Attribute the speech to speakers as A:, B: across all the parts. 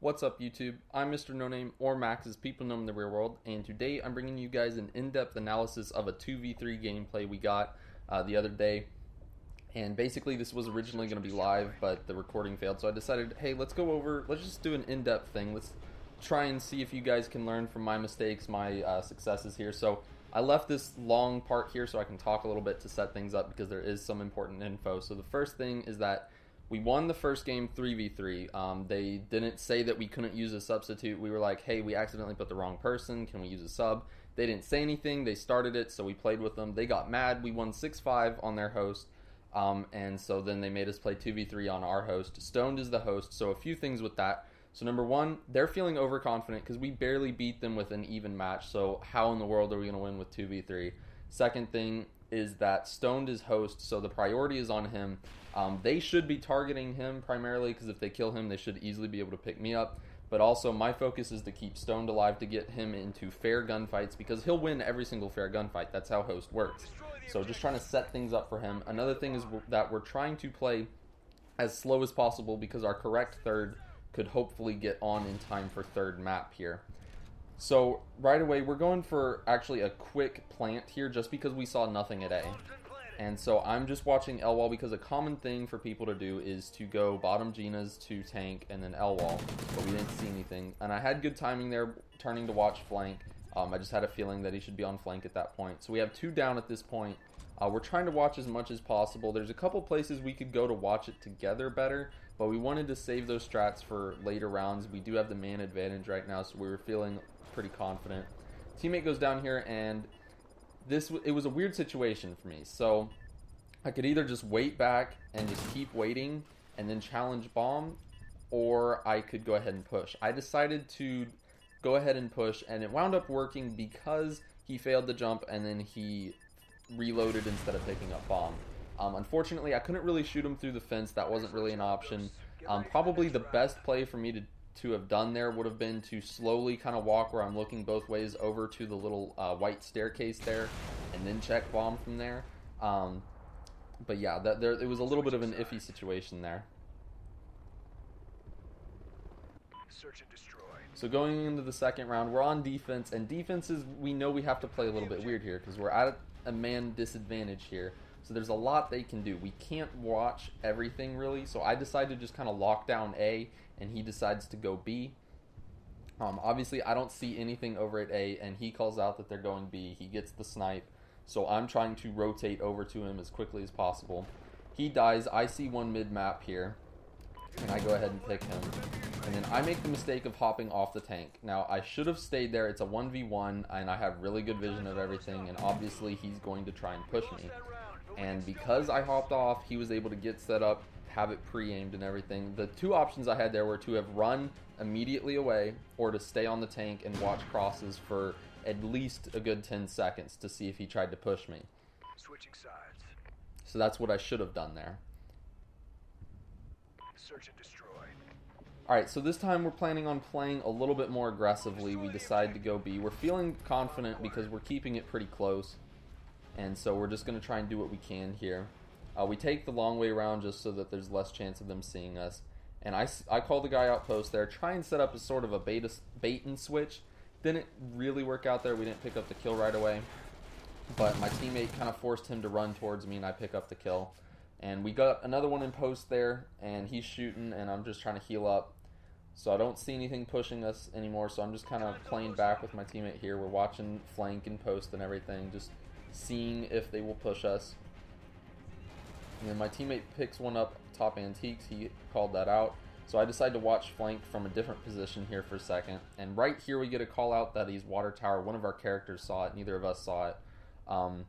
A: What's up, YouTube? I'm Mr. No Name, or Max as people know in the real world, and today I'm bringing you guys an in depth analysis of a 2v3 gameplay we got uh, the other day. And basically, this was originally going to be live, but the recording failed, so I decided, hey, let's go over, let's just do an in depth thing. Let's try and see if you guys can learn from my mistakes, my uh, successes here. So I left this long part here so I can talk a little bit to set things up because there is some important info. So the first thing is that we won the first game 3v3. Um, they didn't say that we couldn't use a substitute. We were like, hey, we accidentally put the wrong person. Can we use a sub? They didn't say anything. They started it, so we played with them. They got mad. We won 6 5 on their host. Um, and so then they made us play 2v3 on our host. Stoned is the host, so a few things with that. So, number one, they're feeling overconfident because we barely beat them with an even match. So, how in the world are we going to win with 2v3? Second thing is that Stoned is host, so the priority is on him. Um, they should be targeting him primarily because if they kill him, they should easily be able to pick me up. But also, my focus is to keep Stoned alive to get him into fair gunfights because he'll win every single fair gunfight. That's how Host works. So, just trying to set things up for him. Another thing is that we're trying to play as slow as possible because our correct third could hopefully get on in time for third map here. So, right away, we're going for actually a quick plant here just because we saw nothing at A. And so I'm just watching L wall because a common thing for people to do is to go bottom Gina's to tank and then L wall, but we didn't see anything. And I had good timing there, turning to watch flank. Um, I just had a feeling that he should be on flank at that point. So we have two down at this point. Uh, we're trying to watch as much as possible. There's a couple places we could go to watch it together better, but we wanted to save those strats for later rounds. We do have the man advantage right now, so we were feeling pretty confident. Teammate goes down here, and this it was a weird situation for me. So I could either just wait back and just keep waiting and then challenge bomb, or I could go ahead and push. I decided to go ahead and push, and it wound up working because he failed the jump and then he reloaded instead of picking up bomb. Um, unfortunately, I couldn't really shoot him through the fence. That wasn't really an option. Um, probably the best play for me to to have done there would have been to slowly kind of walk where I'm looking both ways over to the little uh, white staircase there, and then check bomb from there. Um, but yeah, that there it was a little bit of an iffy situation there.
B: Search and destroy.
A: So going into the second round, we're on defense, and defenses we know we have to play a little bit weird here because we're at a man disadvantage here. So there's a lot they can do. We can't watch everything really. So I decide to just kind of lock down A, and he decides to go B. Um, obviously, I don't see anything over at A, and he calls out that they're going B. He gets the snipe. So I'm trying to rotate over to him as quickly as possible. He dies. I see one mid map here, and I go ahead and pick him. And then I make the mistake of hopping off the tank. Now, I should have stayed there. It's a 1v1, and I have really good vision of everything, and obviously he's going to try and push me. And because I hopped off, he was able to get set up, have it pre-aimed and everything. The two options I had there were to have run immediately away or to stay on the tank and watch crosses for at least a good 10 seconds to see if he tried to push me.
B: Switching sides.
A: So that's what I should have done there.
B: Search and destroy.
A: Alright, so this time we're planning on playing a little bit more aggressively. We decide to go B. We're feeling confident because we're keeping it pretty close. And so we're just going to try and do what we can here. Uh, we take the long way around just so that there's less chance of them seeing us. And I, I call the guy outpost there, try and set up a sort of a beta, bait and switch. Didn't really work out there. We didn't pick up the kill right away. But my teammate kind of forced him to run towards me, and I pick up the kill. And we got another one in post there, and he's shooting, and I'm just trying to heal up. So I don't see anything pushing us anymore, so I'm just kind of playing back with my teammate here. We're watching flank and post and everything, just seeing if they will push us. And then my teammate picks one up top antiques. He called that out. So I decide to watch flank from a different position here for a second. And right here we get a call out that he's water tower. One of our characters saw it. Neither of us saw it. Um,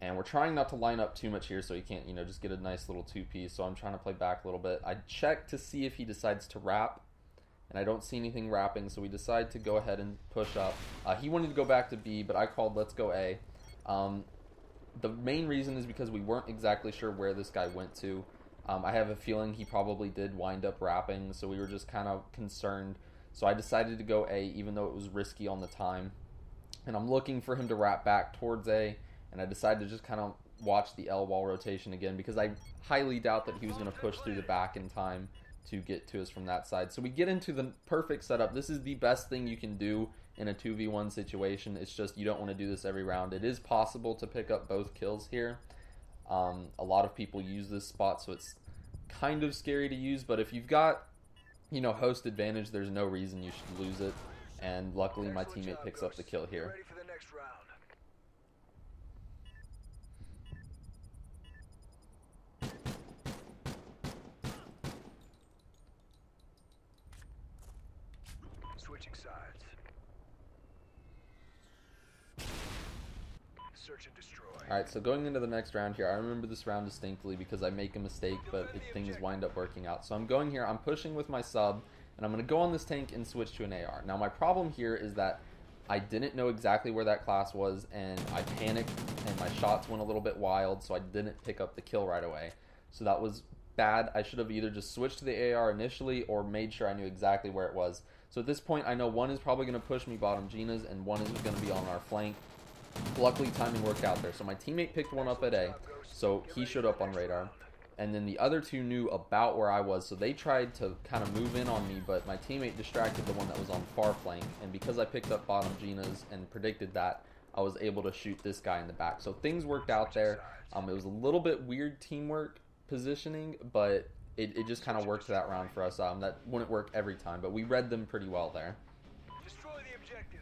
A: and we're trying not to line up too much here so he can't, you know, just get a nice little two piece. So I'm trying to play back a little bit. I check to see if he decides to wrap. And I don't see anything wrapping, so we decide to go ahead and push up. Uh, he wanted to go back to B, but I called let's go A. Um, the main reason is because we weren't exactly sure where this guy went to. Um, I have a feeling he probably did wind up wrapping, so we were just kind of concerned. So I decided to go A, even though it was risky on the time. And I'm looking for him to wrap back towards A, and I decided to just kind of watch the L wall rotation again because I highly doubt that he was going to push through the back in time to get to us from that side. So we get into the perfect setup. This is the best thing you can do in a 2v1 situation. It's just you don't want to do this every round. It is possible to pick up both kills here. Um, a lot of people use this spot, so it's kind of scary to use. But if you've got, you know, host advantage, there's no reason you should lose it. And luckily, my teammate picks up the kill here.
B: Ready for the next round. Switching sides. Search and destroy.
A: Alright, so going into the next round here, I remember this round distinctly because I make a mistake, but things wind up working out. So I'm going here, I'm pushing with my sub, and I'm going to go on this tank and switch to an AR. Now, my problem here is that I didn't know exactly where that class was, and I panicked, and my shots went a little bit wild, so I didn't pick up the kill right away. So that was bad. I should have either just switched to the AR initially or made sure I knew exactly where it was. So at this point, I know one is probably going to push me bottom Gina's, and one is going to be on our flank. Luckily, timing worked out there. So my teammate picked one up at A, so he showed up on radar. And then the other two knew about where I was, so they tried to kind of move in on me, but my teammate distracted the one that was on far flank. And because I picked up bottom Gina's and predicted that, I was able to shoot this guy in the back. So things worked out there. Um, it was a little bit weird teamwork positioning, but it, it just kind of worked that round for us. Um, that wouldn't work every time, but we read them pretty well there.
B: Destroy the objective.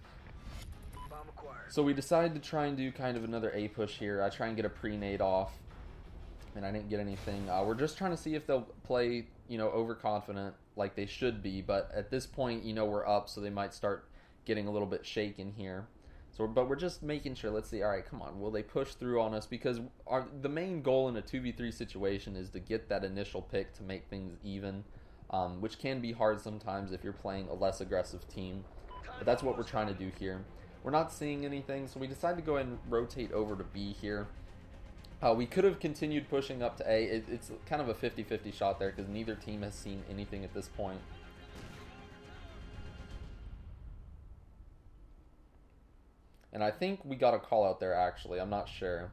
B: Bomb acquired.
A: So we decided to try and do kind of another A push here. I try and get a pre-nade off, and I didn't get anything. Uh, we're just trying to see if they'll play, you know, overconfident like they should be. But at this point, you know, we're up, so they might start getting a little bit shaken here. So, but we're just making sure. Let's see. All right, come on. Will they push through on us? Because our the main goal in a two v three situation is to get that initial pick to make things even, um, which can be hard sometimes if you're playing a less aggressive team. But that's what we're trying to do here. We're not seeing anything, so we decided to go ahead and rotate over to B here. Uh, we could have continued pushing up to A. It, it's kind of a 50-50 shot there because neither team has seen anything at this point. And I think we got a call out there actually. I'm not sure.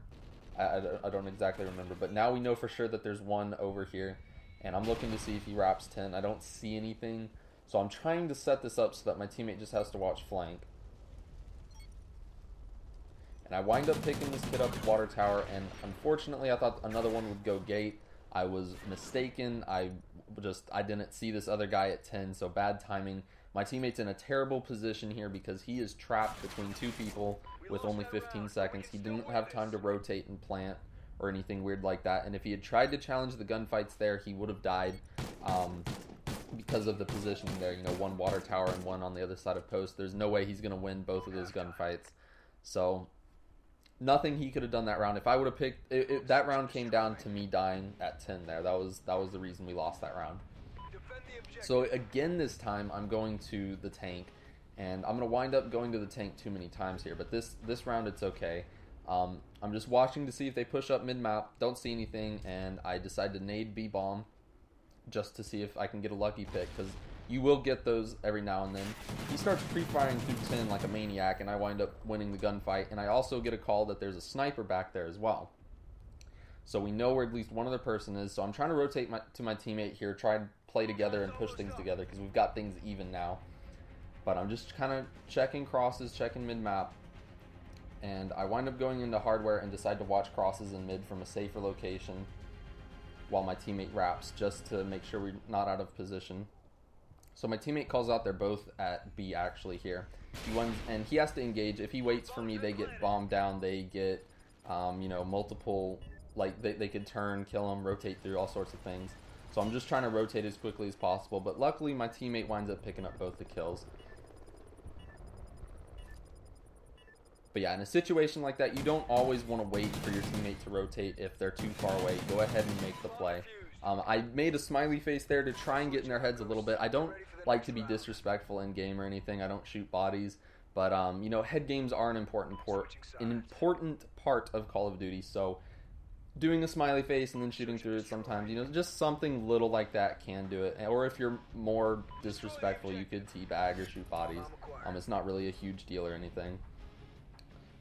A: I, I, I don't exactly remember. But now we know for sure that there's one over here. And I'm looking to see if he wraps 10. I don't see anything. So I'm trying to set this up so that my teammate just has to watch flank. And I wind up picking this kid up to water tower, and unfortunately, I thought another one would go gate. I was mistaken. I just I didn't see this other guy at 10, so bad timing. My teammate's in a terrible position here because he is trapped between two people with only 15 seconds. He didn't have time to rotate and plant or anything weird like that. And if he had tried to challenge the gunfights there, he would have died um, because of the positioning there. You know, one water tower and one on the other side of post. There's no way he's going to win both of those gunfights. So nothing he could have done that round. If I would have picked it, it, that round came down to me dying at 10 there. That was that was the reason we lost that round.
B: Defend the objective.
A: So again this time I'm going to the tank and I'm going to wind up going to the tank too many times here, but this this round it's okay. Um, I'm just watching to see if they push up mid map. Don't see anything, and I decide to nade B bomb just to see if I can get a lucky pick because you will get those every now and then. He starts pre-firing through 10 like a maniac, and I wind up winning the gunfight. And I also get a call that there's a sniper back there as well. So we know where at least one other person is. So I'm trying to rotate my, to my teammate here, try and play together and push things together because we've got things even now. But I'm just kind of checking crosses, checking mid map. And I wind up going into hardware and decide to watch crosses in mid from a safer location while my teammate wraps just to make sure we're not out of position. So my teammate calls out they're both at B actually here. He wins and he has to engage. If he waits for me, they get bombed down. They get, um, you know, multiple like they, they could turn, kill him, rotate through all sorts of things. So I'm just trying to rotate as quickly as possible. But luckily, my teammate winds up picking up both the kills. But yeah, in a situation like that, you don't always want to wait for your teammate to rotate if they're too far away. Go ahead and make the play. Um, I made a smiley face there to try and get in their heads a little bit. I don't like to be disrespectful in game or anything. I don't shoot bodies, but um, you know, head games are an important port, an important part of Call of Duty. So doing a smiley face and then shooting through it sometimes, you know, just something little like that can do it. Or if you're more disrespectful, you could teabag or shoot bodies. Um, it's not really a huge deal or anything.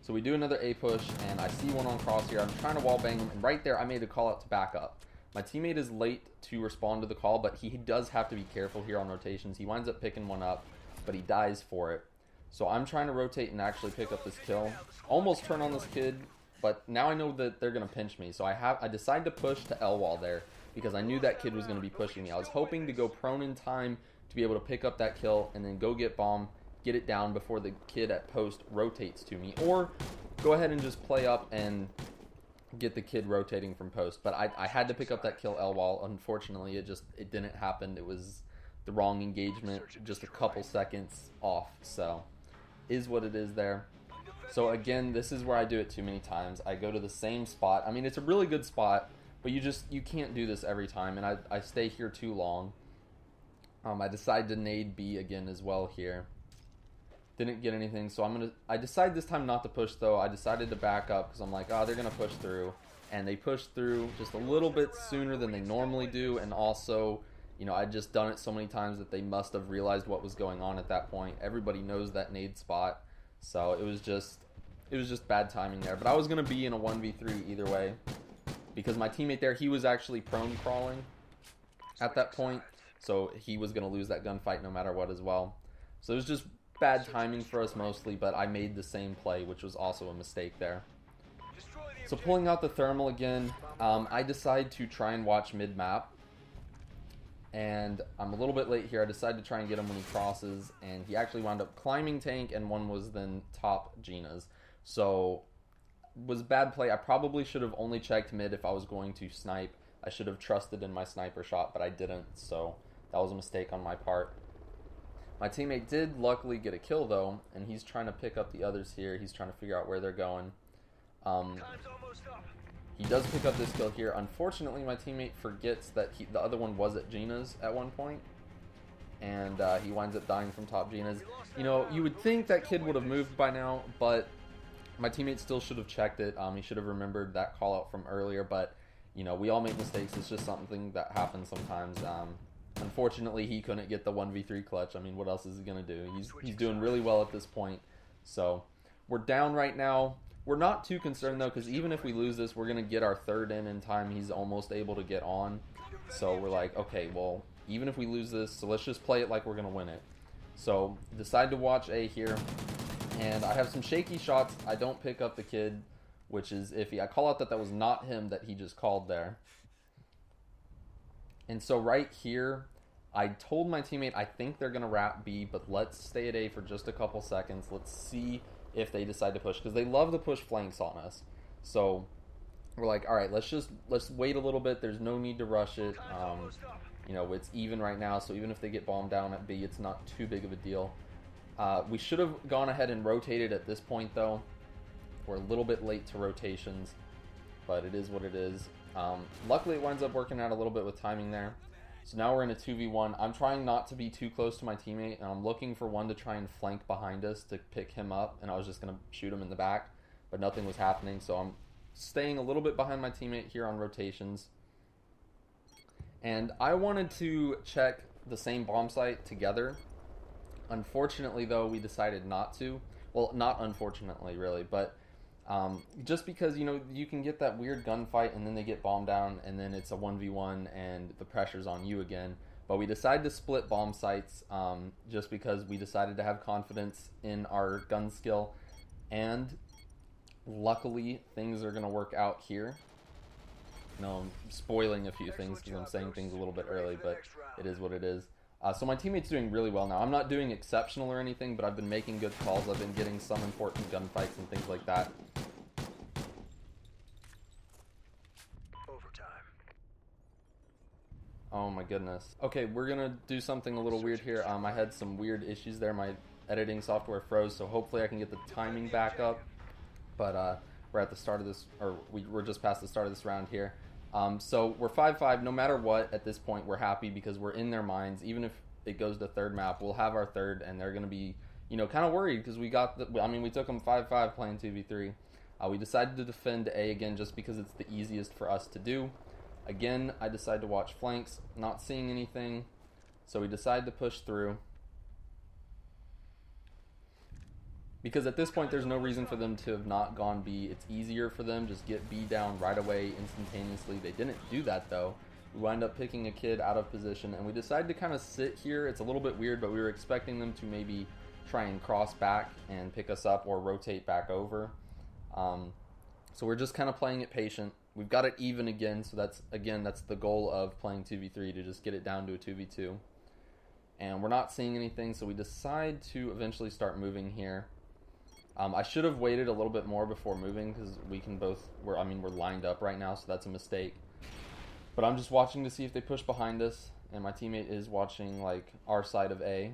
A: So we do another A push, and I see one on cross here. I'm trying to wall bang him, and right there I made a call out to back up. My teammate is late to respond to the call, but he does have to be careful here on rotations. He winds up picking one up, but he dies for it. So I'm trying to rotate and actually pick up this kill. Almost turn on this kid, but now I know that they're gonna pinch me. So I have I decide to push to L wall there because I knew that kid was gonna be pushing me. I was hoping to go prone in time to be able to pick up that kill and then go get bomb, get it down before the kid at post rotates to me, or go ahead and just play up and get the kid rotating from post. But I, I had to pick up that kill L wall. Unfortunately, it just it didn't happen. It was the wrong engagement, just a couple seconds off. So is what it is there. So again, this is where I do it too many times. I go to the same spot. I mean, it's a really good spot, but you just you can't do this every time, and I, I stay here too long. Um, I decide to nade B again as well here. Didn't get anything, so I'm gonna. I decide this time not to push though. I decided to back up because I'm like, oh, they're gonna push through, and they push through just a little bit sooner than they normally do, and also, you know, I'd just done it so many times that they must have realized what was going on at that point. Everybody knows that nade spot, so it was just, it was just bad timing there. But I was gonna be in a one v three either way, because my teammate there, he was actually prone crawling at that point, so he was gonna lose that gunfight no matter what as well. So it was just bad timing for us mostly, but I made the same play, which was also a mistake there. So pulling out the thermal again, um, I decide to try and watch mid-map. And I'm a little bit late here. I decided to try and get him when he crosses, and he actually wound up climbing tank, and one was then top Gina's. So was bad play. I probably should have only checked mid if I was going to snipe. I should have trusted in my sniper shot, but I didn't. So that was a mistake on my part. My teammate did luckily get a kill though, and he's trying to pick up the others here. He's trying to figure out where they're going. Um, he does pick up this kill here. Unfortunately, my teammate forgets that he, the other one was at Gina's at one point, and uh, he winds up dying from top Gina's. You know, you would think that kid would have moved by now, but my teammate still should have checked it. Um, he should have remembered that call out from earlier, but you know, we all make mistakes. It's just something that happens sometimes. Um, Unfortunately, he couldn't get the 1v3 clutch. I mean, what else is he going to do? He's, he's doing really well at this point. So, we're down right now. We're not too concerned, though, because even if we lose this, we're going to get our third in in time. He's almost able to get on. So, we're like, okay, well, even if we lose this, so let's just play it like we're going to win it. So, decide to watch A here. And I have some shaky shots. I don't pick up the kid, which is iffy. I call out that that was not him that he just called there. And so right here, I told my teammate I think they're gonna wrap B, but let's stay at A for just a couple seconds. Let's see if they decide to push because they love to push flanks on us. So we're like, all right, let's just let's wait a little bit. There's no need to rush it. Um, you know, it's even right now, so even if they get bombed down at B, it's not too big of a deal. Uh, we should have gone ahead and rotated at this point, though. We're a little bit late to rotations, but it is what it is. Um, luckily, it winds up working out a little bit with timing there. So now we're in a 2v1. I'm trying not to be too close to my teammate, and I'm looking for one to try and flank behind us to pick him up, and I was just going to shoot him in the back, but nothing was happening, so I'm staying a little bit behind my teammate here on rotations. And I wanted to check the same bomb site together. Unfortunately, though, we decided not to. Well, not unfortunately, really, but um, just because you know you can get that weird gunfight and then they get bombed down and then it's a one v one and the pressure's on you again. But we decided to split bomb sites um, just because we decided to have confidence in our gun skill, and luckily things are going to work out here. Know, I'm spoiling a few things because I'm saying things a little bit early, but it is what it is. Uh, so my teammate's doing really well now. I'm not doing exceptional or anything, but I've been making good calls. I've been getting some important gunfights and things like that.
B: Overtime.
A: Oh my goodness. Okay, we're gonna do something a little weird here. Um, I had some weird issues there. My editing software froze, so hopefully I can get the timing back up. But uh, we're at the start of this, or we, we're just past the start of this round here. Um, so we're 5 5. No matter what, at this point, we're happy because we're in their minds. Even if it goes to third map, we'll have our third, and they're going to be, you know, kind of worried because we got the. I mean, we took them 5 5 playing 2v3. Uh, we decided to defend A again just because it's the easiest for us to do. Again, I decided to watch flanks, not seeing anything. So we decided to push through. Because at this point, there's no reason for them to have not gone B. It's easier for them, just get B down right away, instantaneously. They didn't do that, though. We wind up picking a kid out of position, and we decide to kind of sit here. It's a little bit weird, but we were expecting them to maybe try and cross back and pick us up or rotate back over. Um, so we're just kind of playing it patient. We've got it even again, so that's again that's the goal of playing 2v3 to just get it down to a 2v2. And we're not seeing anything, so we decide to eventually start moving here. Um, I should have waited a little bit more before moving because we can both. We're I mean we're lined up right now, so that's a mistake. But I'm just watching to see if they push behind us, and my teammate is watching like our side of A.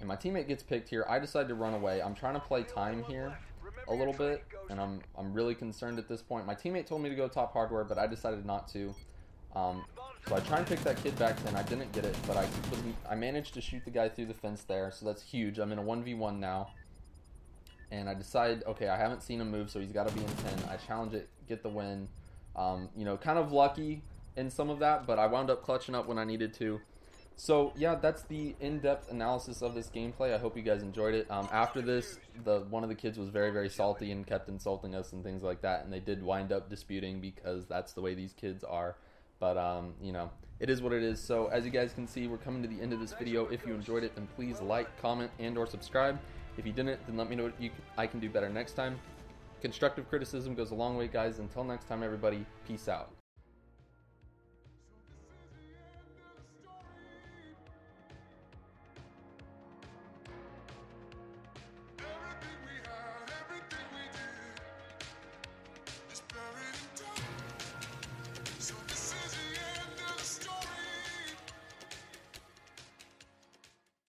A: And my teammate gets picked here. I decide to run away. I'm trying to play time here a little bit, and I'm I'm really concerned at this point. My teammate told me to go top hardware, but I decided not to. Um, so I try and pick that kid back 10. I didn't get it, but I I managed to shoot the guy through the fence there, so that's huge. I'm in a 1v1 now. And I decide, okay, I haven't seen him move, so he's got to be in 10. I challenge it, get the win. Um, you know, kind of lucky in some of that, but I wound up clutching up when I needed to. So yeah, that's the in-depth analysis of this gameplay. I hope you guys enjoyed it. Um, after this, the one of the kids was very very salty and kept insulting us and things like that, and they did wind up disputing because that's the way these kids are. But um, you know, it is what it is. So as you guys can see, we're coming to the end of this video. If you enjoyed it, then please like, comment, and or subscribe. If you didn't, then let me know what you I can do better next time. Constructive criticism goes a long way, guys. Until next time, everybody, peace out.